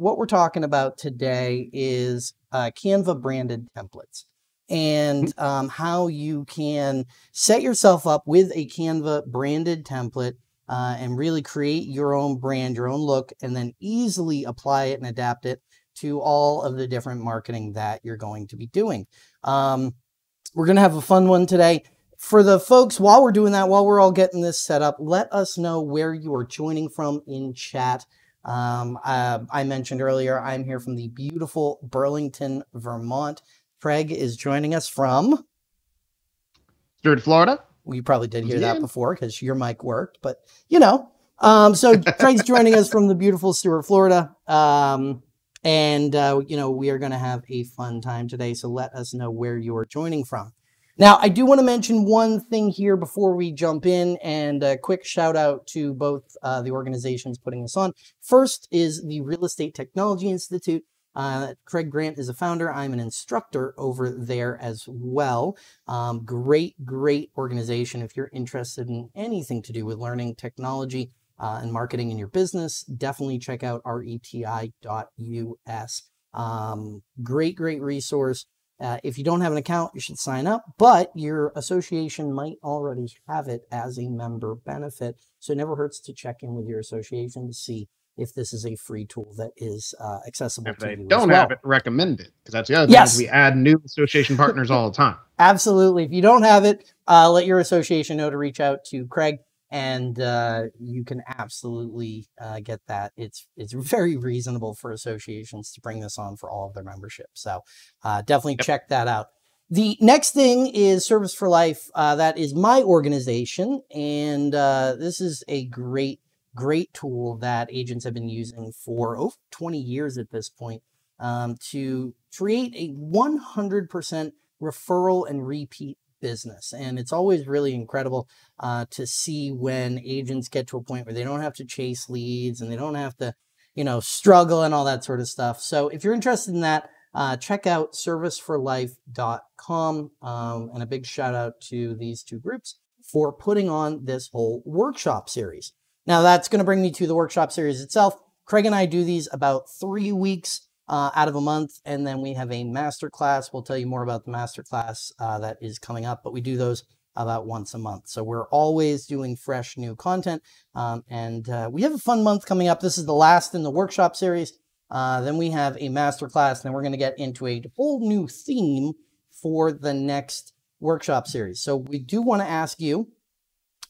what we're talking about today is uh, Canva branded templates and Mm-hmm. um, how you can set yourself up with a Canva branded template uh, and really create your own brand, your own look, and then easily apply it and adapt it to all of the different marketing that you're going to be doing. Um, we're going to have a fun one today. For the folks, while we're doing that, while we're all getting this set up, let us know where you are joining from in chat. Um, uh, I mentioned earlier, I'm here from the beautiful Burlington, Vermont. Craig is joining us from, Stuart, Florida. we probably did hear that before because your mic worked, but you know. Um, so Craig's joining us from the beautiful Stuart, Florida. Um, and, uh, you know, we are going to have a fun time today. So let us know where you are joining from. Now, I do want to mention one thing here before we jump in, and a quick shout out to both uh, the organizations putting this on. First is the Real Estate Technology Institute. Uh, Craig Grant is a founder. I'm an instructor over there as well. Um, great, great organization. If you're interested in anything to do with learning technology uh, and marketing in your business, definitely check out reti.us. Um, great, great resource. Uh, if you don't have an account, you should sign up, but your association might already have it as a member benefit. So it never hurts to check in with your association to see if this is a free tool that is uh, accessible If to they you. don't well. have it, recommend it because that's the other thing. Yes. Is we add new association partners all the time. Absolutely. If you don't have it, uh, let your association know to reach out to Craig, and uh, you can absolutely uh, get that. It's it's very reasonable for associations to bring this on for all of their membership. So uh, definitely Yep. check that out. The next thing is Service for Life. Uh, that is my organization, and uh, this is a great great tool that agents have been using for over 20 years at this point um, to create a 100% referral and repeat business. And it's always really incredible uh, to see when agents get to a point where they don't have to chase leads and they don't have to, you know, struggle and all that sort of stuff. So if you're interested in that, uh, check out serviceforlife.com. Um, and a big shout out to these two groups for putting on this whole workshop series. Now, that's going to bring me to the workshop series itself. Craig and I do these about three weeks uh, out of a month, and then we have a master class. We'll tell you more about the master class uh, that is coming up, but we do those about once a month. So we're always doing fresh new content, um, and uh, we have a fun month coming up. This is the last in the workshop series. Uh, then we have a master class, and then we're going to get into a whole new theme for the next workshop series. So we do want to ask you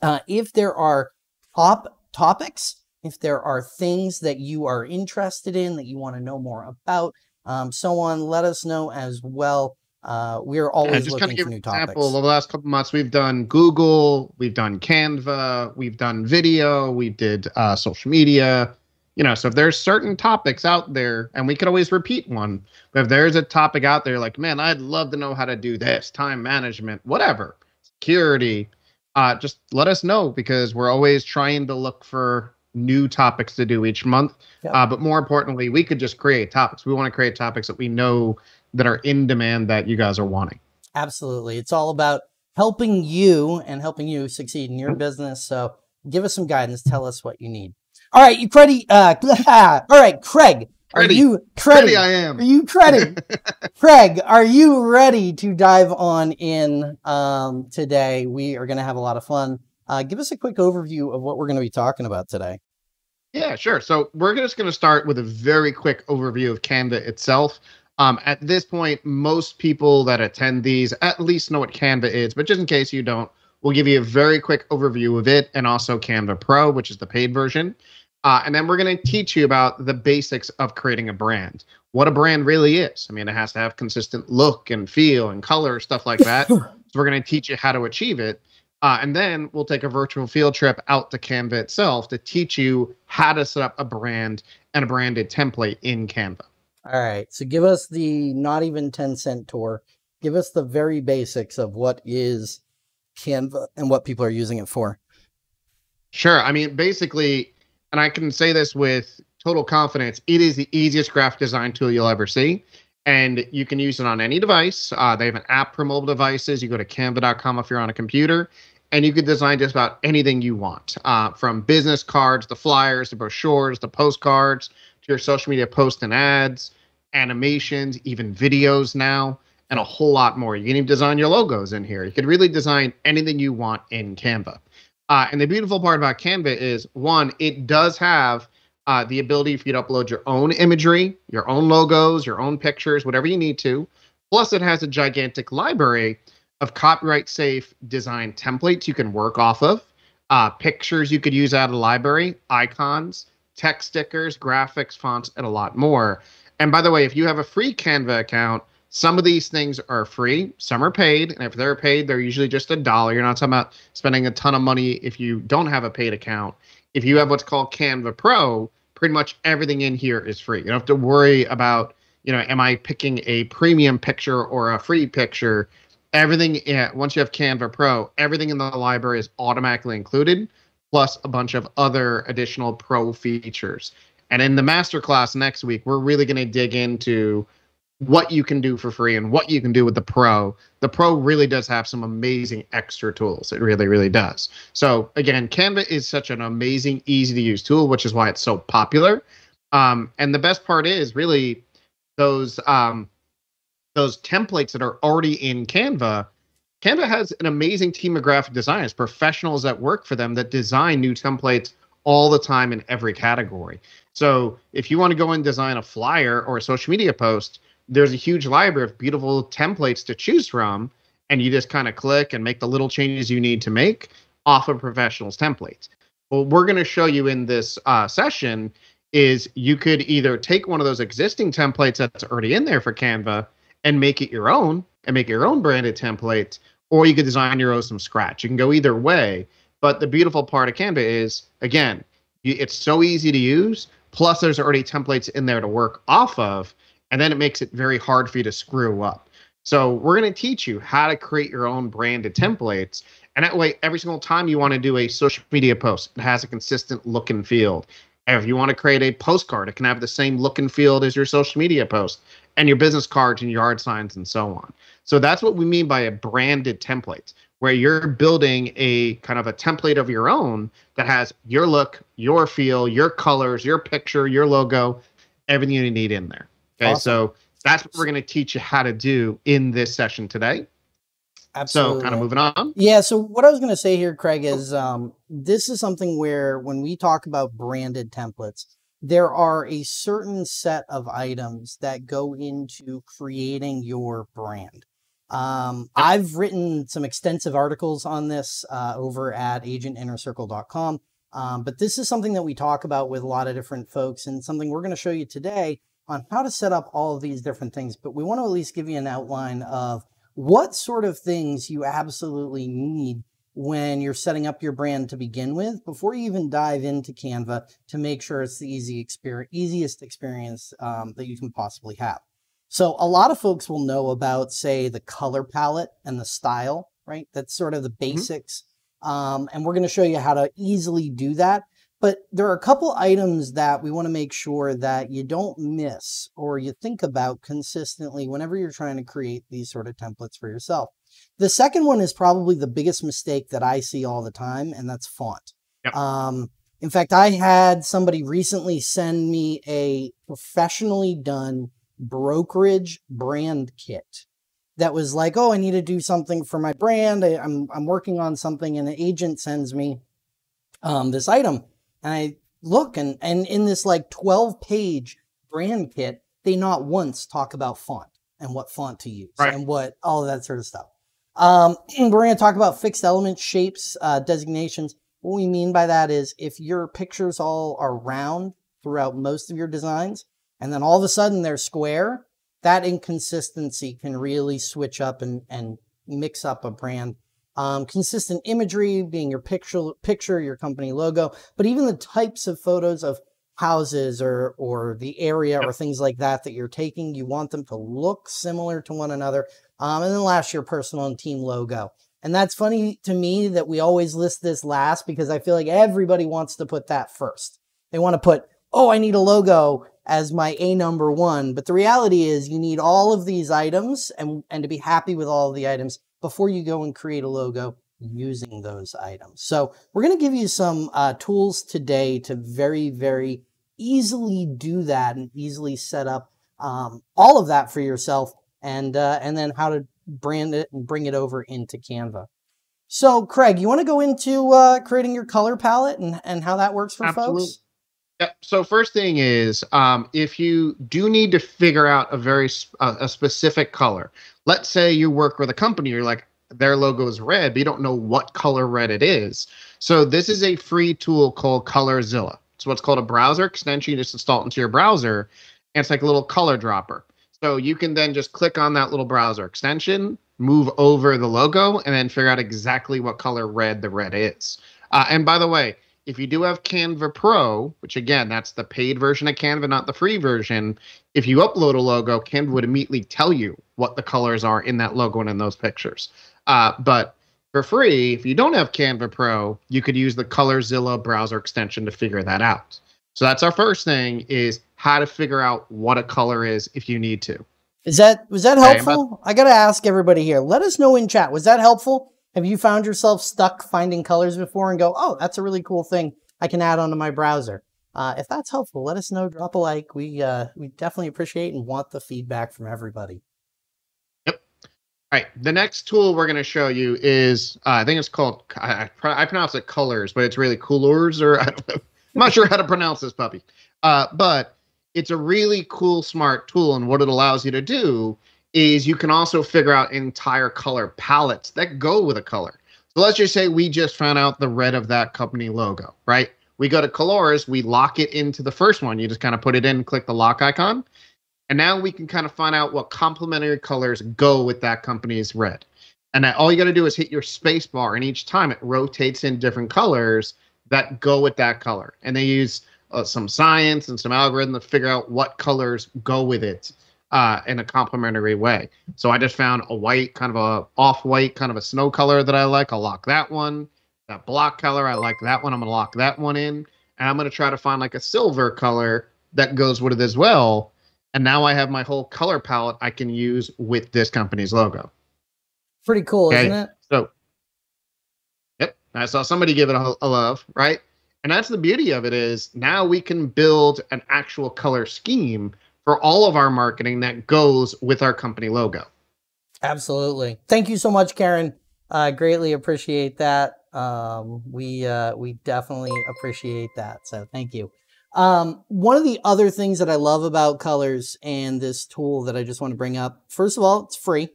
uh, if there are top topics, if there are things that you are interested in that you want to know more about, um, so on, let us know as well. Uh, we are Yeah, always just kind looking for new topics. example. Over the last couple months, we've done Google, we've done Canva, we've done video, we did uh, social media. You know, so if there's certain topics out there, and we could always repeat one, but if there's a topic out there, like, man, I'd love to know how to do this, time management, whatever, security, uh, just let us know because we're always trying to look for new topics to do each month. Yep. Uh, but more importantly, we could just create topics. We want to create topics that we know that are in demand that you guys are wanting. Absolutely. It's all about helping you and helping you succeed in your business. So give us some guidance. Tell us what you need. All right, you ready? Uh, all right, Craig. Are Ready. you Ready ready? I am. Are you ready? Craig, are you ready to dive on in um, today? We are going to have a lot of fun. Uh, give us a quick overview of what we're going to be talking about today. Yeah, sure. So we're just going to start with a very quick overview of Canva itself. Um, at this point, most people that attend these at least know what Canva is, but just in case you don't, we'll give you a very quick overview of it and also Canva Pro, which is the paid version. Uh, and then we're going to teach you about the basics of creating a brand, what a brand really is. I mean, it has to have consistent look and feel and color, stuff like that. so we're going to teach you how to achieve it. Uh, and then we'll take a virtual field trip out to Canva itself to teach you how to set up a brand and a branded template in Canva. All right. So give us the not even 10 cent tour. Give us the very basics of what is Canva and what people are using it for. Sure. I mean, basically, and I can say this with total confidence, it is the easiest graphic design tool you'll ever see. And you can use it on any device. Uh, they have an app for mobile devices. You go to canva.com if you're on a computer, and you can design just about anything you want uh, from business cards, the flyers, the brochures, the postcards, to your social media posts and ads, animations, even videos now, and a whole lot more. You can even design your logos in here. You could really design anything you want in Canva. Uh, and the beautiful part about Canva is one, it does have uh, the ability for you to upload your own imagery, your own logos, your own pictures, whatever you need to. Plus, it has a gigantic library of copyright safe design templates you can work off of, uh, pictures you could use out of the library, icons, text stickers, graphics, fonts, and a lot more. And by the way, if you have a free Canva account, some of these things are free, some are paid, and if they're paid, they're usually just a dollar. You're not talking about spending a ton of money if you don't have a paid account. If you have what's called Canva Pro, pretty much everything in here is free. You don't have to worry about, you know, am I picking a premium picture or a free picture? Everything, yeah, once you have Canva Pro, everything in the library is automatically included, plus a bunch of other additional pro features. And in the masterclass next week, we're really going to dig into what you can do for free and what you can do with the pro. The pro really does have some amazing extra tools. It really, really does. So again, Canva is such an amazing, easy to use tool, which is why it's so popular. Um, and the best part is really those um, those templates that are already in Canva. Canva has an amazing team of graphic designers, professionals that work for them that design new templates all the time in every category. So if you want to go and design a flyer or a social media post, there's a huge library of beautiful templates to choose from and you just kind of click and make the little changes you need to make off of professionals templates what we're going to show you in this uh, session is you could either take one of those existing templates that's already in there for canva and make it your own and make your own branded template or you could design your own from scratch you can go either way but the beautiful part of canva is again it's so easy to use plus there's already templates in there to work off of and then it makes it very hard for you to screw up. So we're going to teach you how to create your own branded templates. And that way, every single time you want to do a social media post, it has a consistent look and feel. And if you want to create a postcard, it can have the same look and feel as your social media post and your business cards and yard signs and so on. So that's what we mean by a branded template, where you're building a kind of a template of your own that has your look, your feel, your colors, your picture, your logo, everything you need in there. Okay, awesome. so that's what we're going to teach you how to do in this session today. Absolutely. So, kind of moving on. Yeah. So, what I was going to say here, Craig, is um, this is something where when we talk about branded templates, there are a certain set of items that go into creating your brand. Um, I've written some extensive articles on this uh, over at agentinnercircle.com. Um, but this is something that we talk about with a lot of different folks and something we're going to show you today on how to set up all of these different things, but we want to at least give you an outline of what sort of things you absolutely need when you're setting up your brand to begin with before you even dive into Canva to make sure it's the easy experience, easiest experience um, that you can possibly have. So a lot of folks will know about, say, the color palette and the style, right? That's sort of the mm-hmm. basics. Mm-hmm. Um, and we're going to show you how to easily do that. But there are a couple items that we want to make sure that you don't miss or you think about consistently whenever you're trying to create these sort of templates for yourself. The second one is probably the biggest mistake that I see all the time, and that's font. Yep. Um, in fact, I had somebody recently send me a professionally done brokerage brand kit that was like, oh, I need to do something for my brand. I, am I'm, I'm working on something, and an agent sends me um, this item. And I look and, and in this like 12 page brand kit, they not once talk about font and what font to use right. and what all of that sort of stuff. Um, we're going to talk about fixed element shapes, uh, designations. What we mean by that is if your pictures all are round throughout most of your designs, and then all of a sudden they're square, that inconsistency can really switch up and, and mix up a brand um, consistent imagery being your picture, picture, your company logo, but even the types of photos of houses or or the area or things like that that you're taking, you want them to look similar to one another. Um, and then last, your personal and team logo. And that's funny to me that we always list this last because I feel like everybody wants to put that first. They want to put, oh, I need a logo as my A number one. But the reality is you need all of these items and, and to be happy with all of the items, before you go and create a logo using those items. So we're going to give you some uh, tools today to very, very easily do that and easily set up um, all of that for yourself and uh, and then how to brand it and bring it over into Canva. So, Craig, you want to go into uh, creating your color palette and, and how that works for Absolutely. folks? Yeah. So first thing is, um, if you do need to figure out a very uh, a specific color, let's say you work with a company, you're like their logo is red, but you don't know what color red it is. So this is a free tool called Colorzilla. It's what's called a browser extension. You just install it into your browser, and it's like a little color dropper. So you can then just click on that little browser extension, move over the logo, and then figure out exactly what color red the red is. Uh, and by the way, if you do have Canva Pro, which again, that's the paid version of Canva, not the free version, if you upload a logo, Canva would immediately tell you what the colors are in that logo and in those pictures. Uh, but for free, if you don't have Canva Pro, you could use the Colorzilla browser extension to figure that out. So that's our first thing is how to figure out what a color is if you need to. Is that was that helpful? I got to ask everybody here. Let us know in chat. Was that helpful? Have you found yourself stuck finding colors before and go, "Oh, that's a really cool thing I can add onto my browser." Uh, if that's helpful, let us know. Drop a like. We uh, we definitely appreciate and want the feedback from everybody. All right. The next tool we're going to show you is uh, I think it's called I, I, pronounce it colors, but it's really coolers or I don't know. I'm not sure how to pronounce this puppy. Uh, but it's a really cool, smart tool. And what it allows you to do is you can also figure out entire color palettes that go with a color. So let's just say we just found out the red of that company logo, right? We go to colors, we lock it into the first one. You just kind of put it in, click the lock icon. And now we can kind of find out what complementary colors go with that company's red. And all you got to do is hit your space bar, and each time it rotates in different colors that go with that color. And they use uh, some science and some algorithm to figure out what colors go with it uh, in a complementary way. So I just found a white, kind of a off-white, kind of a snow color that I like. I'll lock that one. That block color, I like that one. I'm gonna lock that one in, and I'm gonna try to find like a silver color that goes with it as well. And now I have my whole color palette I can use with this company's logo. Pretty cool, okay? isn't it? So, yep. I saw somebody give it a, a love, right? And that's the beauty of it is now we can build an actual color scheme for all of our marketing that goes with our company logo. Absolutely. Thank you so much, Karen. I greatly appreciate that. Um, we uh, we definitely appreciate that. So thank you. Um, one of the other things that I love about colors and this tool that I just want to bring up, first of all, it's free.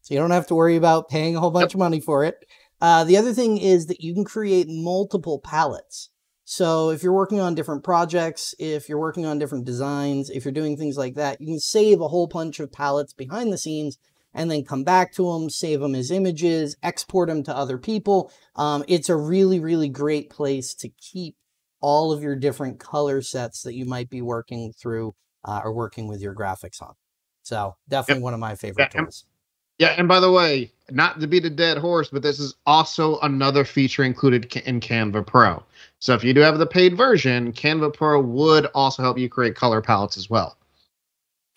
So you don't have to worry about paying a whole bunch of money for it. Uh, the other thing is that you can create multiple palettes. So if you're working on different projects, if you're working on different designs, if you're doing things like that, you can save a whole bunch of palettes behind the scenes and then come back to them, save them as images, export them to other people. Um, it's a really, really great place to keep all of your different color sets that you might be working through uh, or working with your graphics on. So definitely yep. one of my favorite yeah, tools. Yeah, and by the way, not to beat a dead horse, but this is also another feature included in Canva Pro. So if you do have the paid version, Canva Pro would also help you create color palettes as well.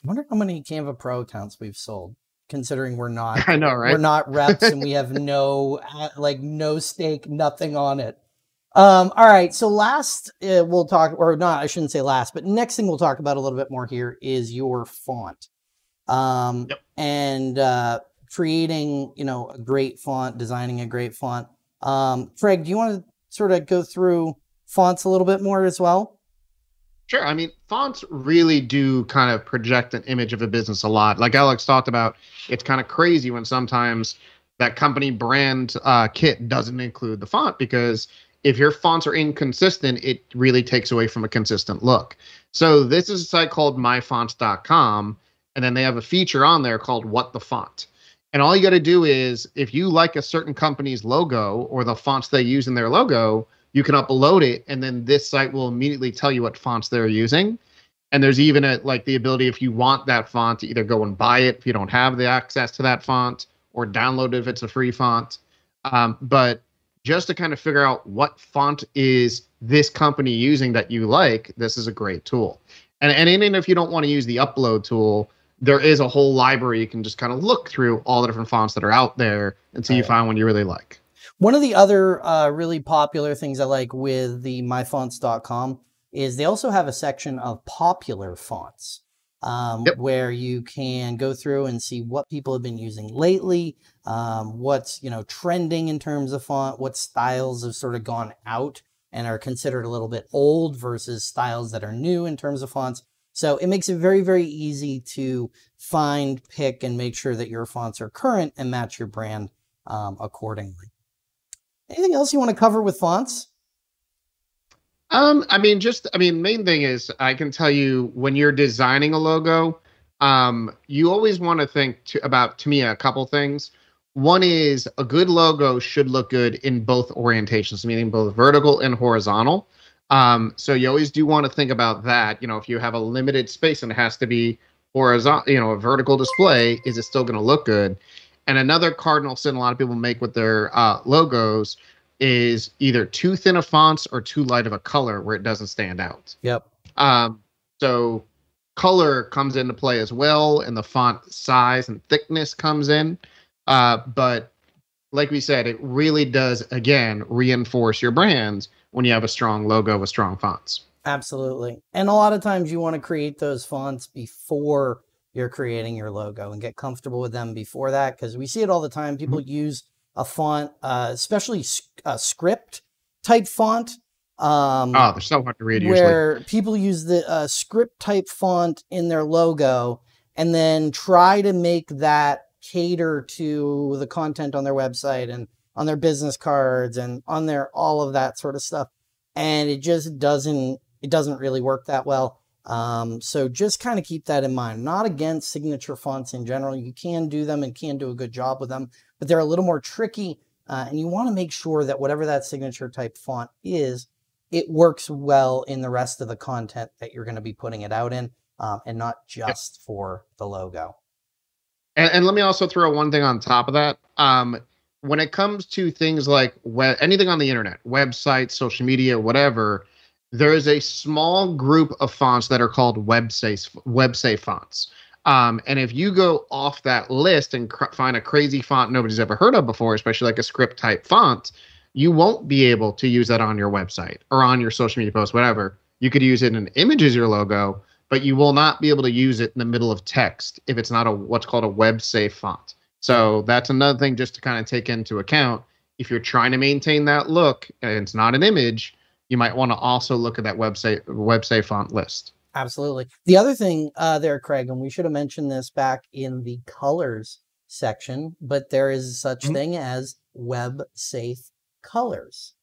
I wonder how many Canva Pro accounts we've sold, considering we're not. I know, right? We're not reps, and we have no like no stake, nothing on it. Um, all right. So last, uh, we'll talk, or not. I shouldn't say last, but next thing we'll talk about a little bit more here is your font, um, yep. and uh, creating, you know, a great font, designing a great font. Um, Craig, do you want to sort of go through fonts a little bit more as well? Sure. I mean, fonts really do kind of project an image of a business a lot. Like Alex talked about, it's kind of crazy when sometimes that company brand uh, kit doesn't include the font because if your fonts are inconsistent, it really takes away from a consistent look. So this is a site called myfonts.com, and then they have a feature on there called What the Font. And all you got to do is, if you like a certain company's logo or the fonts they use in their logo, you can upload it, and then this site will immediately tell you what fonts they're using. And there's even a, like the ability, if you want that font, to either go and buy it if you don't have the access to that font, or download it if it's a free font. Um, but just to kind of figure out what font is this company using that you like, this is a great tool. And, and even if you don't want to use the upload tool, there is a whole library you can just kind of look through all the different fonts that are out there until you find one you really like. One of the other uh, really popular things I like with the myfonts.com is they also have a section of popular fonts um, Yep. where you can go through and see what people have been using lately, um, what's you know trending in terms of font, what styles have sort of gone out and are considered a little bit old versus styles that are new in terms of fonts. So it makes it very, very easy to find, pick, and make sure that your fonts are current and match your brand um, accordingly. Anything else you want to cover with fonts? Um, I mean, just I mean, main thing is I can tell you when you're designing a logo, um, you always want to think to, about to me a couple things. One is a good logo should look good in both orientations, meaning both vertical and horizontal. Um, so you always do want to think about that. You know, if you have a limited space and it has to be horizontal, you know, a vertical display, is it still going to look good? And another cardinal sin a lot of people make with their uh, logos is either too thin of fonts or too light of a color where it doesn't stand out. Yep. Um, so color comes into play as well, and the font size and thickness comes in. Uh, but like we said, it really does again reinforce your brands when you have a strong logo with strong fonts. Absolutely. And a lot of times you want to create those fonts before you're creating your logo and get comfortable with them before that because we see it all the time. People use a font, uh, especially a script type font. Um, Oh, they're so hard to read usually. where people use the uh, script type font in their logo and then try to make that cater to the content on their website and on their business cards and on their all of that sort of stuff. And it just doesn't it doesn't really work that well. Um, so just kind of keep that in mind. Not against signature fonts in general. You can do them and can do a good job with them but they're a little more tricky uh, and you want to make sure that whatever that signature type font is it works well in the rest of the content that you're going to be putting it out in um, and not just for the logo. And, and let me also throw one thing on top of that. Um, when it comes to things like anything on the internet, websites, social media, whatever, there is a small group of fonts that are called web safe web safe fonts. Um, and if you go off that list and cr- find a crazy font nobody's ever heard of before, especially like a script type font, you won't be able to use that on your website or on your social media post, whatever. You could use it in image as your logo, but you will not be able to use it in the middle of text if it's not a what's called a web safe font. So that's another thing just to kind of take into account. If you're trying to maintain that look and it's not an image, you might want to also look at that website web safe font list. Absolutely. The other thing uh, there, Craig, and we should have mentioned this back in the colors section, but there is such Mhm. thing as web safe colors.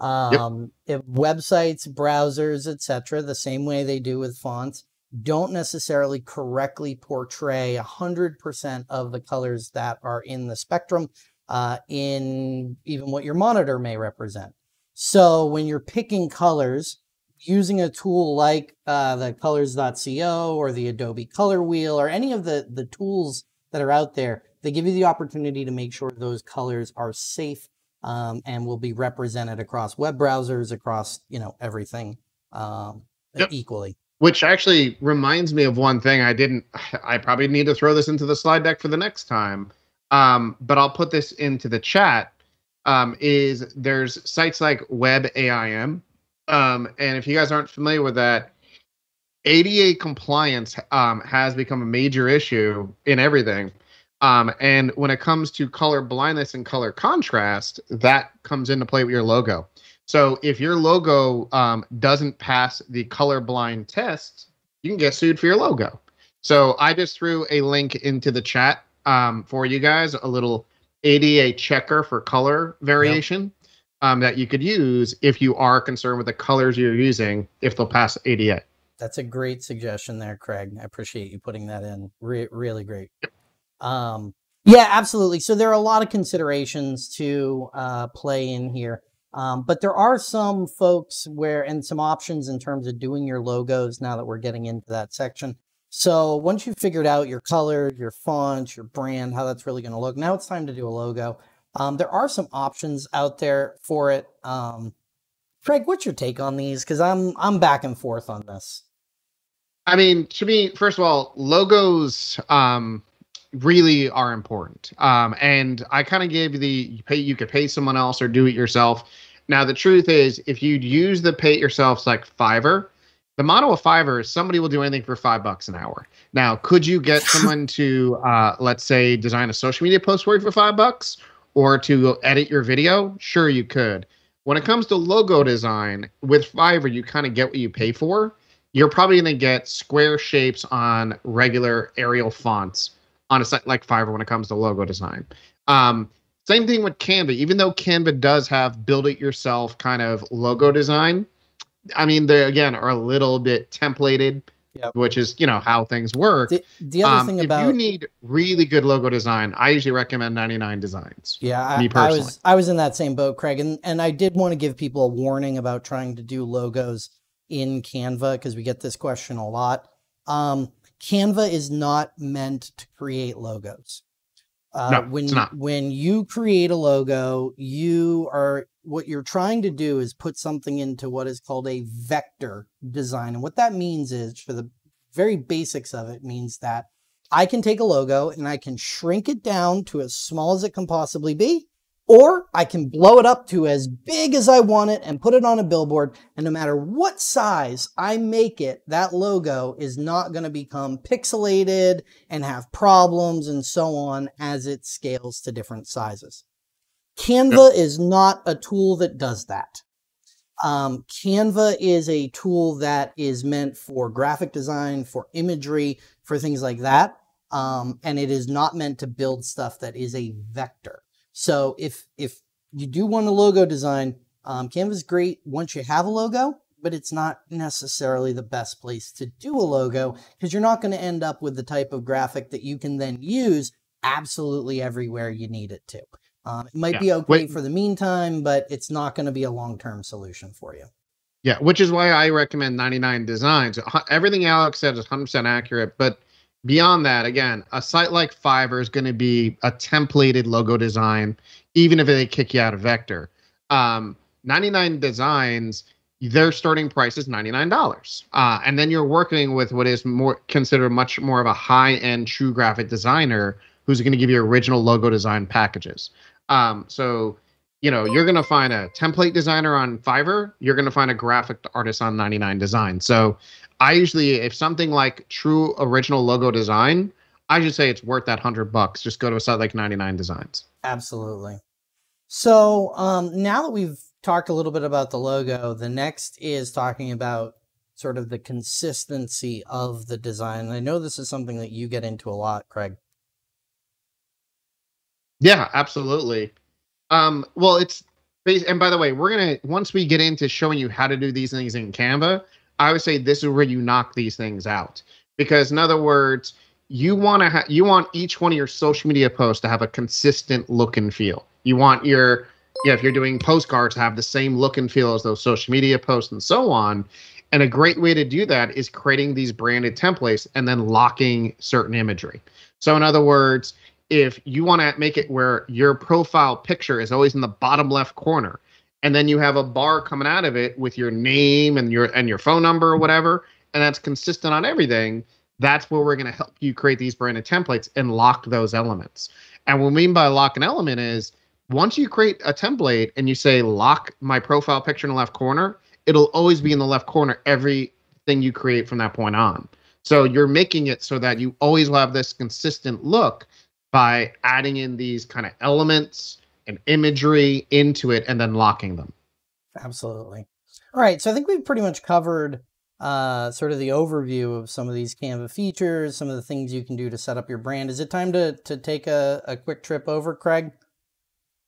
Um, If websites, browsers, etc., the same way they do with fonts, don't necessarily correctly portray 100% of the colors that are in the spectrum uh, in even what your monitor may represent. So when you're picking colors, using a tool like uh, the coolors.co or the Adobe Color Wheel or any of the, the tools that are out there, they give you the opportunity to make sure those colors are safe um, and will be represented across web browsers, across you know everything um, Yep. equally. Which actually reminds me of one thing I didn't. I probably need to throw this into the slide deck for the next time. Um, but I'll put this into the chat. Um, is there's sites like WebAIM, um, and if you guys aren't familiar with that, ADA compliance um, has become a major issue in everything. Um, and when it comes to color blindness and color contrast, that comes into play with your logo. So if your logo um, doesn't pass the color blind test, you can get sued for your logo. So I just threw a link into the chat um, for you guys, a little ADA checker for color variation um, that you could use if you are concerned with the colors you're using, if they'll pass ADA. That's a great suggestion there, Craig. I appreciate you putting that in. Re- really great. Um, yeah, absolutely. So there are a lot of considerations to uh, play in here. Um, but there are some folks where, and some options in terms of doing your logos now that we're getting into that section. So once you've figured out your colors, your font, your brand, how that's really going to look, now it's time to do a logo. Um, there are some options out there for it. Um, Craig, what's your take on these? Because I'm I'm back and forth on this. I mean, to me, first of all, logos um, really are important. Um, and I kind of gave you the you pay you could pay someone else or do it yourself. Now the truth is, if you'd use the pay it yourself like Fiverr, The model of Fiverr is somebody will do anything for five bucks an hour. Now, could you get someone to, uh, let's say, design a social media post for you for five bucks, or to edit your video? Sure, you could. When it comes to logo design with Fiverr, you kind of get what you pay for. You're probably going to get square shapes on regular Arial fonts on a site like Fiverr when it comes to logo design. Um, same thing with Canva. Even though Canva does have build it yourself kind of logo design, I mean, they again are a little bit templated, yep. which is you know how things work. The, the other um, thing about if you need really good logo design, I usually recommend 99 Designs. Yeah, I, I, was I was in that same boat, Craig, and and I did want to give people a warning about trying to do logos in Canva because we get this question a lot. Um, Canva is not meant to create logos. Uh, no, when it's not. when you create a logo, you are what you're trying to do is put something into what is called a vector design. And what that means is, for the very basics of it, means that I can take a logo and I can shrink it down to as small as it can possibly be, or I can blow it up to as big as I want it and put it on a billboard. And no matter what size I make it, that logo is not going to become pixelated and have problems and so on as it scales to different sizes. Canva is not a tool that does that. Um, Canva is a tool that is meant for graphic design, for imagery, for things like that. Um, and it is not meant to build stuff that is a vector. So if if you do want a logo design, um, Canva is great once you have a logo, but it's not necessarily the best place to do a logo because you're not going to end up with the type of graphic that you can then use absolutely everywhere you need it to. Um, it might yeah. be okay Wait. for the meantime, but it's not going to be a long-term solution for you. Yeah, which is why I recommend 99 Designs. Everything Alex said is 100% accurate, but Beyond that, again, a site like Fiverr is going to be a templated logo design, even if they kick you out of Vector. Um, 99 Designs, their starting price is $99. Uh, and then you're working with what is more considered much more of a high end true graphic designer who's going to give you original logo design packages. Um, so, you know, you're going to find a template designer on Fiverr, you're going to find a graphic artist on 99 Design. So, I usually, if something like true original logo design, I should say it's worth that hundred bucks. Just go to a site like 99 Designs. Absolutely. So um, now that we've talked a little bit about the logo, the next is talking about sort of the consistency of the design. And I know this is something that you get into a lot, Craig. Yeah, absolutely. Um, well, it's and by the way, we're gonna once we get into showing you how to do these things in Canva, I would say this is where you knock these things out. Because in other words, you want to ha- you want each one of your social media posts to have a consistent look and feel. You want your yeah, if you're doing postcards to have the same look and feel as those social media posts and so on. And a great way to do that is creating these branded templates and then locking certain imagery. So in other words, if you want to make it where your profile picture is always in the bottom left corner and then you have a bar coming out of it with your name and your and your phone number or whatever and that's consistent on everything that's where we're going to help you create these branded templates and lock those elements. And what we mean by lock an element is once you create a template and you say lock my profile picture in the left corner it'll always be in the left corner everything you create from that point on. So you're making it so that you always have this consistent look by adding in these kind of elements and imagery into it and then locking them. Absolutely. All right. So I think we've pretty much covered uh, sort of the overview of some of these Canva features, some of the things you can do to set up your brand. Is it time to, to take a, a quick trip over, Craig?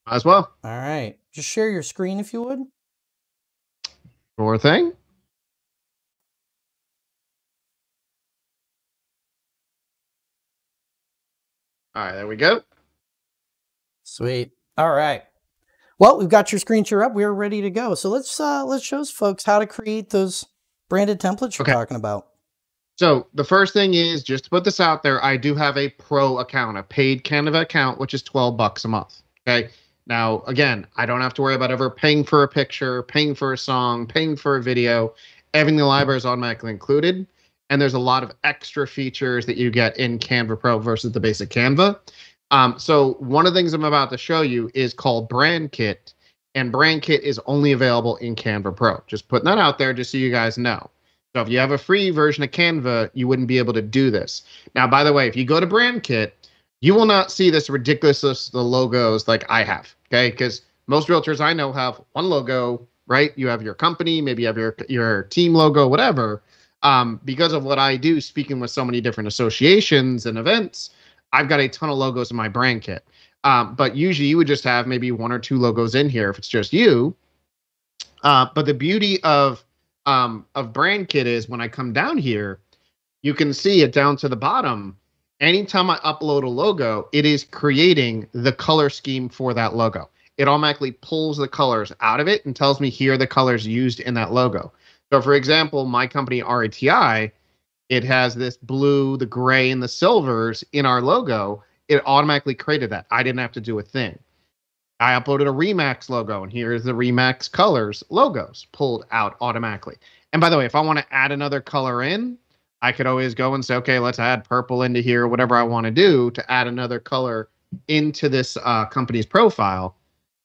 As well. All right. Just share your screen if you would. Sure thing. All right, there we go. Sweet. All right. Well, we've got your screen share up. We're ready to go. So let's uh, let's show folks how to create those branded templates you're okay. talking about. So the first thing is just to put this out there. I do have a pro account, a paid Canva account, which is twelve bucks a month. Okay. Now, again, I don't have to worry about ever paying for a picture, paying for a song, paying for a video. Everything the library is automatically included. And there's a lot of extra features that you get in Canva Pro versus the basic Canva. Um, so one of the things I'm about to show you is called Brand Kit, and Brand Kit is only available in Canva Pro. Just putting that out there, just so you guys know. So if you have a free version of Canva, you wouldn't be able to do this. Now, by the way, if you go to Brand Kit, you will not see this ridiculous list the logos like I have. Okay, because most realtors I know have one logo, right? You have your company, maybe you have your your team logo, whatever. Um, because of what I do, speaking with so many different associations and events, I've got a ton of logos in my brand kit. Um, but usually you would just have maybe one or two logos in here if it's just you. Uh, but the beauty of um, of brand kit is when I come down here, you can see it down to the bottom. Anytime I upload a logo, it is creating the color scheme for that logo. It automatically pulls the colors out of it and tells me here are the colors used in that logo. So, for example, my company RETI, it has this blue, the gray, and the silvers in our logo. It automatically created that. I didn't have to do a thing. I uploaded a Remax logo, and here's the Remax colors logos pulled out automatically. And by the way, if I want to add another color in, I could always go and say, okay, let's add purple into here, whatever I want to do to add another color into this uh, company's profile.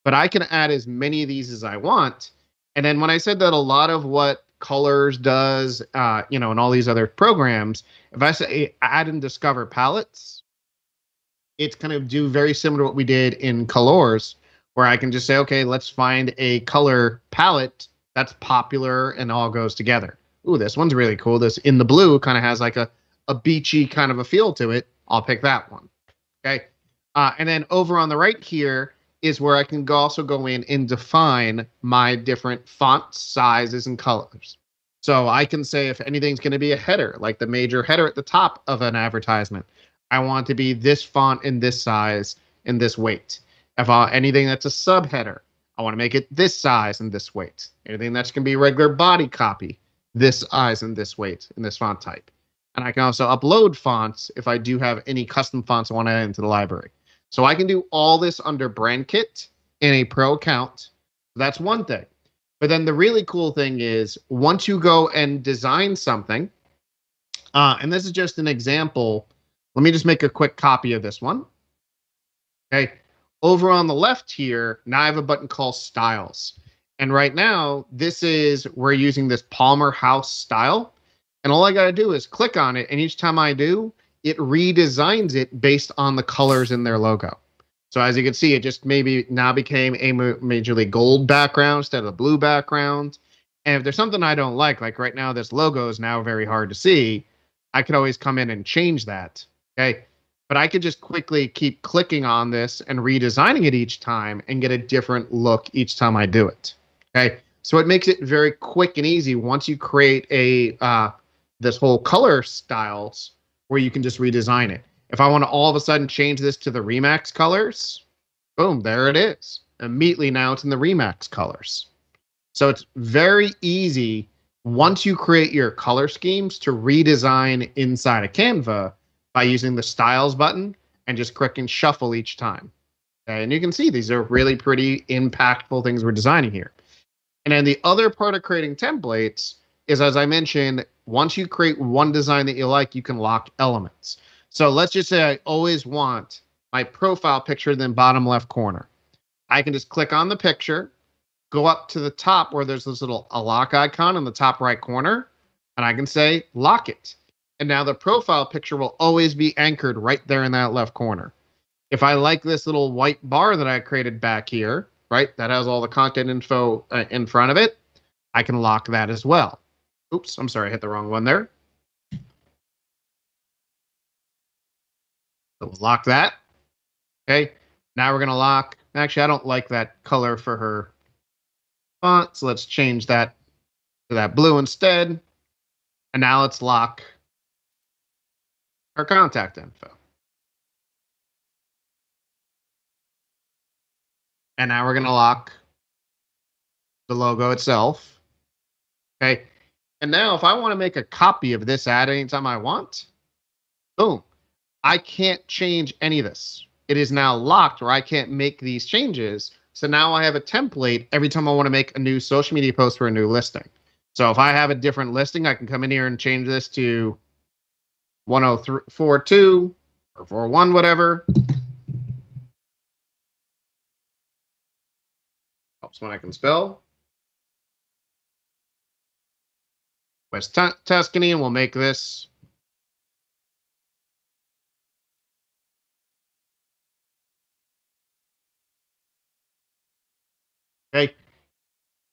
But I can add as many of these as I want. And then when I said that a lot of what Colors does, uh, you know, and all these other programs, if I say add and discover palettes, it's kind of do very similar to what we did in Colors, where I can just say, okay, let's find a color palette that's popular and all goes together. Ooh, this one's really cool. This in the blue kind of has like a, a beachy kind of a feel to it. I'll pick that one. Okay. Uh, and then over on the right here is where I can also go in and define my different font sizes and colors. So I can say if anything's going to be a header, like the major header at the top of an advertisement, I want to be this font in this size and this weight. If anything that's a subheader, I want to make it this size and this weight. Anything that's going to be regular body copy, this size and this weight and this font type. And I can also upload fonts if I do have any custom fonts I want to add into the library. So I can do all this under brand kit in a pro account. That's one thing. But then the really cool thing is once you go and design something, uh, and this is just an example. Let me just make a quick copy of this one. Okay. Over on the left here, now I have a button called styles. And right now, this is, we're using this Palmer House style. And all I got to do is click on it. And each time I do, it redesigns it based on the colors in their logo. So as you can see, it just maybe now became a majorly gold background instead of a blue background. And if there's something I don't like, like right now, this logo is now very hard to see, I could always come in and change that. Okay but I could just quickly keep clicking on this and redesigning it each time and get a different look each time I do it. Okay. So it makes it very quick and easy once you create a uh, this whole color styles where you can just redesign it. If I want to all of a sudden change this to the Remax colors, boom, there it is. Immediately now it's in the Remax colors. So it's very easy once you create your color schemes to redesign inside of Canva by using the styles button and just clicking shuffle each time. And you can see these are really pretty impactful things we're designing here. And then the other part of creating templates is, as I mentioned, once you create one design that you like, you can lock elements. So let's just say I always want my profile picture in the bottom left corner. I can just click on the picture, go up to the top where there's this little a lock icon in the top right corner, and I can say lock it. And now the profile picture will always be anchored right there in that left corner. If I like this little white bar that I created back here, right, that has all the content info uh, in front of it, I can lock that as well. Oops, I'm sorry, I hit the wrong one there. So we'll lock that. Okay, now we're going to lock. Actually, I don't like that color for her font, so let's change that to that blue instead. And now let's lock our contact info. And now we're going to lock the logo itself. Okay. And now if I want to make a copy of this ad anytime I want, boom, I can't change any of this. It is now locked where I can't make these changes. So now I have a template every time I want to make a new social media post for a new listing. So if I have a different listing, I can come in here and change this to 1042 or 41, whatever. Helps when I can spell. West T- Tuscany, and we'll make this. Okay.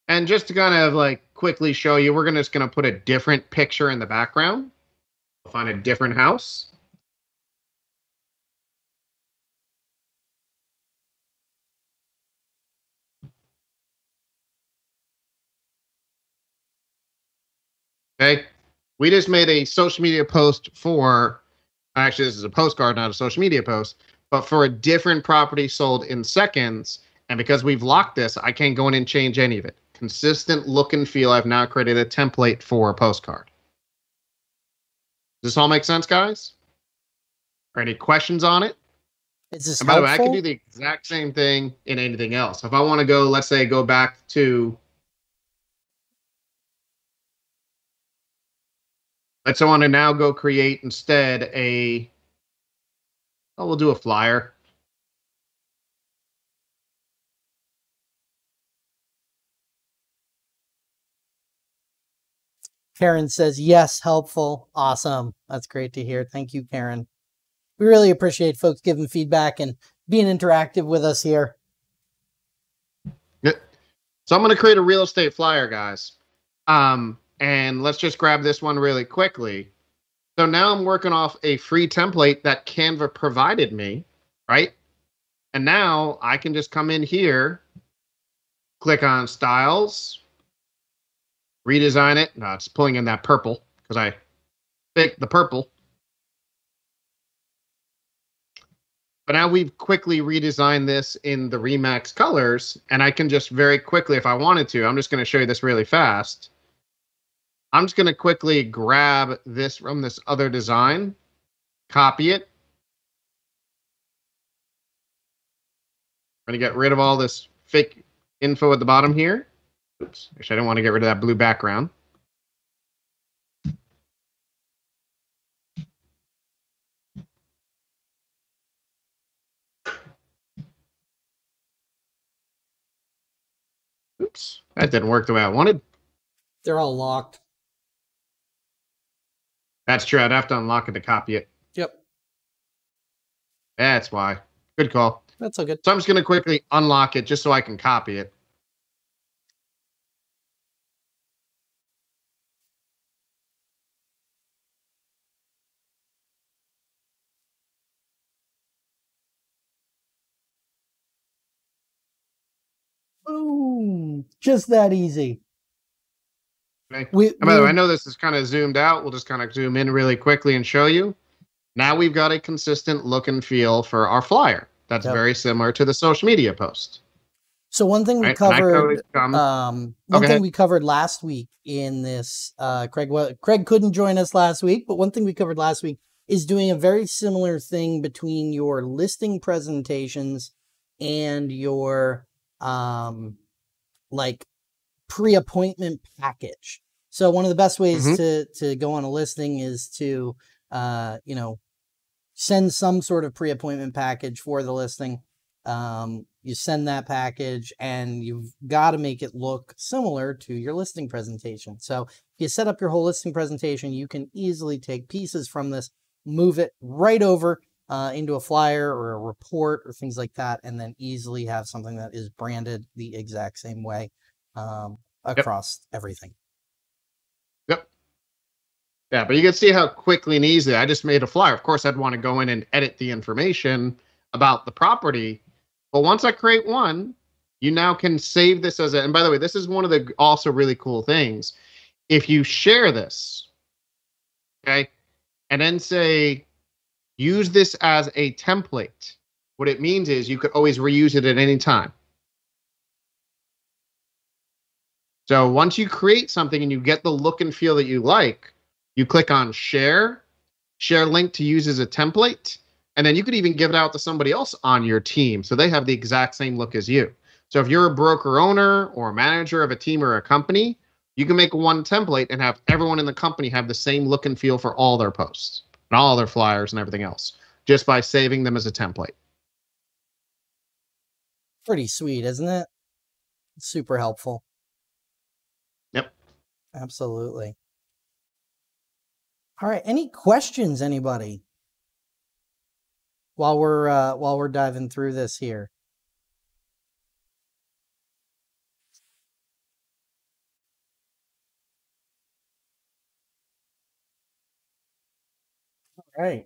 And just to kind of like quickly show you, we're gonna just gonna put a different picture in the background. We'll find a different house. Okay. We just made a social media post for, actually, this is a postcard, not a social media post, but for a different property sold in seconds. And because we've locked this, I can't go in and change any of it. Consistent look and feel. I've now created a template for a postcard. Does this all make sense, guys? Or any questions on it? Is this And by the way, I can do the exact same thing in anything else. If I want to go, let's say, go back to, let's I want to now go create instead a, oh, we'll do a flyer. Karen says, yes, helpful. Awesome. That's great to hear. Thank you, Karen. We really appreciate folks giving feedback and being interactive with us here. So I'm going to create a real estate flyer, guys. Um, and let's just grab this one really quickly. So now I'm working off a free template that Canva provided me, right? And now I can just come in here, click on styles, redesign it. No, it's pulling in that purple because I picked the purple. But now we've quickly redesigned this in the Remax colors, and I can just very quickly, if I wanted to, I'm just going to show you this really fast. I'm just going to quickly grab this from this other design, copy it. I'm going to get rid of all this fake info at the bottom here. Oops, actually, I don't want to get rid of that blue background. Oops, that didn't work the way I wanted. They're all locked. That's true. I'd have to unlock it to copy it. Yep. That's why. Good call. That's all good. So I'm just going to quickly unlock it just so I can copy it. Boom. Just that easy. Okay. We, And by the way, I know this is kind of zoomed out. We'll just kind of zoom in really quickly and show you. Now we've got a consistent look and feel for our flyer. That's Yep. very similar to the social media post. so one thing we Right? Covered Um, one Okay. thing we covered last week in this, uh, Craig, well, Craig couldn't join us last week, but one thing we covered last week is doing a very similar thing between your listing presentations and your, um, like pre-appointment package. So one of the best ways Mhm. to, to go on a listing is to, uh, you know, send some sort of pre-appointment package for the listing. Um, you send that package and you've got to make it look similar to your listing presentation. So if you set up your whole listing presentation, you can easily take pieces from this, move it right over uh, into a flyer or a report or things like that, and then easily have something that is branded the exact same way um, across everything. Yeah, but you can see how quickly and easily I just made a flyer. Of course, I'd want to go in and edit the information about the property. But once I create one, you now can save this as a. And by the way, this is one of the also really cool things. If you share this, okay, and then say, use this as a template, what it means is you could always reuse it at any time. So once you create something and you get the look and feel that you like, you click on share, share link to use as a template, and then you could even give it out to somebody else on your team so they have the exact same look as you. So if you're a broker owner or a manager of a team or a company, you can make one template and have everyone in the company have the same look and feel for all their posts and all their flyers and everything else just by saving them as a template. Pretty sweet, isn't it? Super helpful. Yep. Absolutely. All right. Any questions, anybody? While we're uh, while we're diving through this here. All right.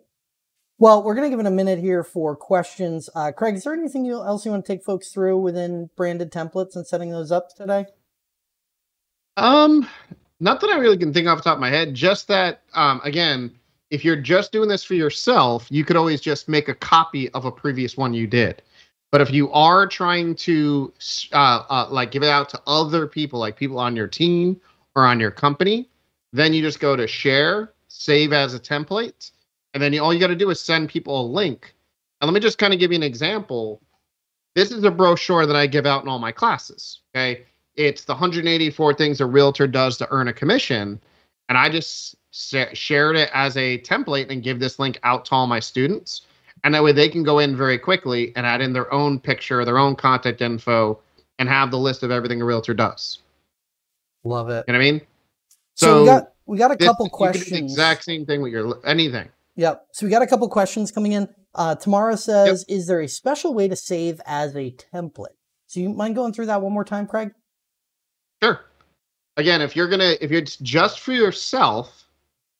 Well, we're going to give it a minute here for questions. Uh, Craig, is there anything else you want to take folks through within branded templates and setting those up today? Um, not that I really can think off the top of my head. Just that, um, again, if you're just doing this for yourself, you could always just make a copy of a previous one you did. But if you are trying to, uh, uh, like, give it out to other people, like people on your team or on your company, then you just go to share, save as a template, and then you, all you got to do is send people a link. And let me just kind of give you an example. This is a brochure that I give out in all my classes. Okay, it's the 184 things a realtor does to earn a commission, and I just shared it as a template and give this link out to all my students. And that way they can go in very quickly and add in their own picture, their own contact info, and have the list of everything a realtor does. Love it. You know what I mean? So, so we got we got a this, couple questions. exact same thing with your anything. Yep. So we got a couple questions coming in. Uh, Tamara says, yep. "Is there a special way to save as a template?" So you mind going through that one more time, Craig? Sure. Again, if you're gonna if it's just for yourself,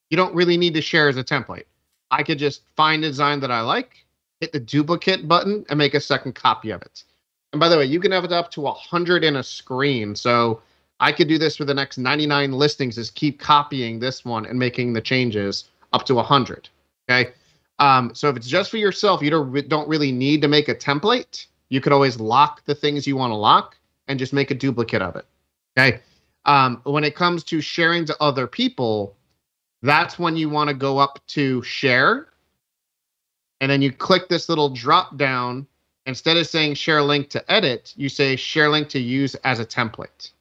you don't really need to share as a template. I could just find a design that I like, hit the duplicate button, and make a second copy of it. And by the way, you can have it up to 100 in a screen. So I could do this for the next 99 listings, is keep copying this one and making the changes up to 100. Okay. Um, so if it's just for yourself, you don't, don't really need to make a template. You could always lock the things you want to lock and just make a duplicate of it. Okay. Um, when it comes to sharing to other people, that's when you want to go up to share. And then you click this little drop down. Instead of saying share link to edit, you say share link to use as a template.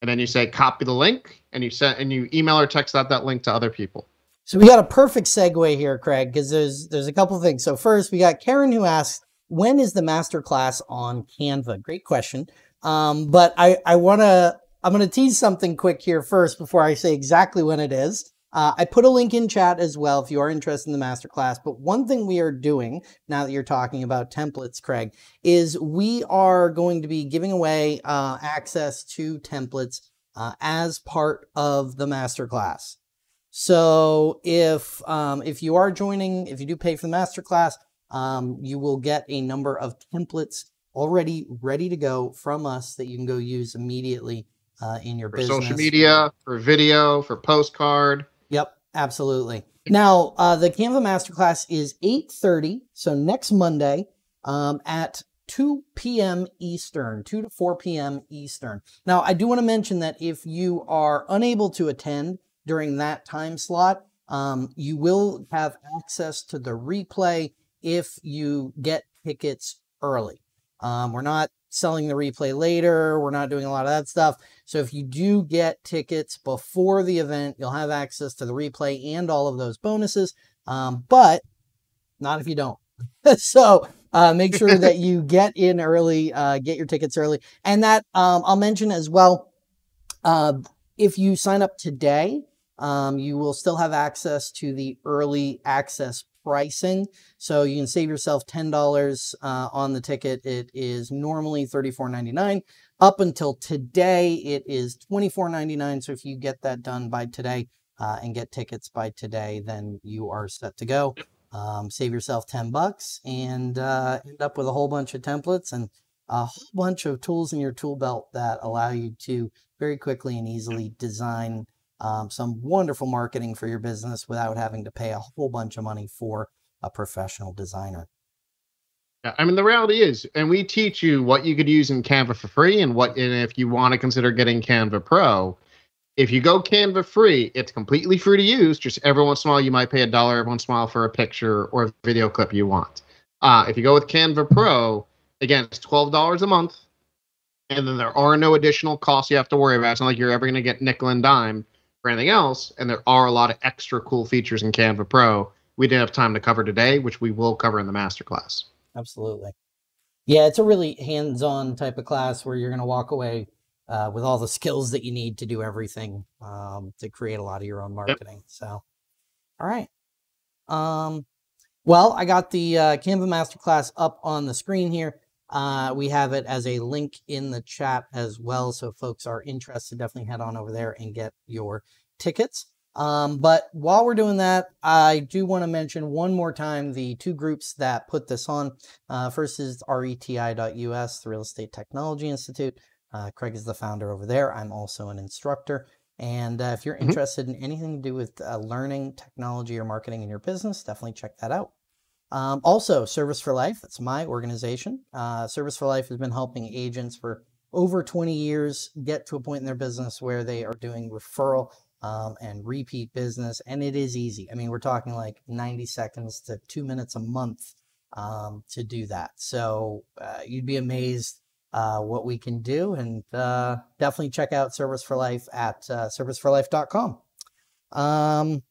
And then you say copy the link and you send and you email or text out that link to other people. So we got a perfect segue here, Craig, because there's there's a couple things. So first we got Karen who asks, when is the master class on Canva? Great question. Um, but I, I wanna I'm gonna tease something quick here first before I say exactly when it is. Uh, I put a link in chat as well if you are interested in the masterclass. But one thing we are doing now that you're talking about templates, Craig, is we are going to be giving away uh, access to templates uh, as part of the masterclass. So if um, if you are joining, if you do pay for the masterclass, um, you will get a number of templates already ready to go from us that you can go use immediately uh, in your for business. social media, for video, for postcard. Yep, absolutely. Now, uh, the Canva Masterclass is 8.30, so next Monday um, at 2 p.m. Eastern, 2 to 4 p.m. Eastern. Now, I do want to mention that if you are unable to attend during that time slot, um, you will have access to the replay if you get tickets early. Um, we're not selling the replay later. We're not doing a lot of that stuff. So if you do get tickets before the event, you'll have access to the replay and all of those bonuses. Um, but not if you don't. so uh, make sure that you get in early, uh, get your tickets early. And that um, I'll mention as well, uh, if you sign up today, um, you will still have access to the early access pricing. So you can save yourself $10 uh, on the ticket. It is normally $34.99. Up until today, it is $24.99. So if you get that done by today uh, and get tickets by today, then you are set to go. Um, save yourself 10 bucks and uh, end up with a whole bunch of templates and a whole bunch of tools in your tool belt that allow you to very quickly and easily design um, some wonderful marketing for your business without having to pay a whole bunch of money for a professional designer. Yeah, I mean the reality is, and we teach you what you could use in Canva for free, and what and if you want to consider getting Canva Pro, if you go Canva free, it's completely free to use. Just every once in a while, you might pay a dollar every once in a while for a picture or a video clip you want. Uh, if you go with Canva Pro, again, it's twelve dollars a month, and then there are no additional costs you have to worry about. It's not like you're ever going to get nickel and dime for anything else. And there are a lot of extra cool features in Canva Pro we didn't have time to cover today, which we will cover in the masterclass. Absolutely. Yeah, it's a really hands-on type of class where you're going to walk away uh, with all the skills that you need to do everything um, to create a lot of your own marketing. Yep. So, All right. Um, well, I got the uh, Canva Masterclass up on the screen here. Uh, we have it as a link in the chat as well. So folks are interested, definitely head on over there and get your tickets. Um, but while we're doing that, I do want to mention one more time the two groups that put this on. Uh, first is reti.us, the Real Estate Technology Institute. Uh, Craig is the founder over there. I'm also an instructor. And uh, if you're mm-hmm. interested in anything to do with uh, learning technology or marketing in your business, definitely check that out. Um, also, Service for Life, that's my organization. Uh, Service for Life has been helping agents for over 20 years get to a point in their business where they are doing referral um, and repeat business. And it is easy. I mean, we're talking like 90 seconds to two minutes a month um, to do that. So uh, you'd be amazed uh, what we can do. And uh, definitely check out Service for Life at uh, serviceforlife.com. Um,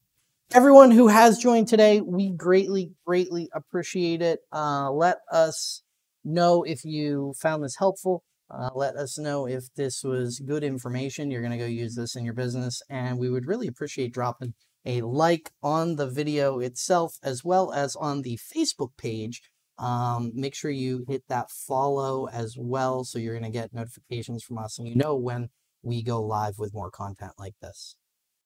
everyone who has joined today, we greatly, greatly appreciate it. Uh, let us know if you found this helpful. Uh, let us know if this was good information. You're going to go use this in your business. And we would really appreciate dropping a like on the video itself, as well as on the Facebook page. Um, make sure you hit that follow as well. So you're going to get notifications from us and you know when we go live with more content like this.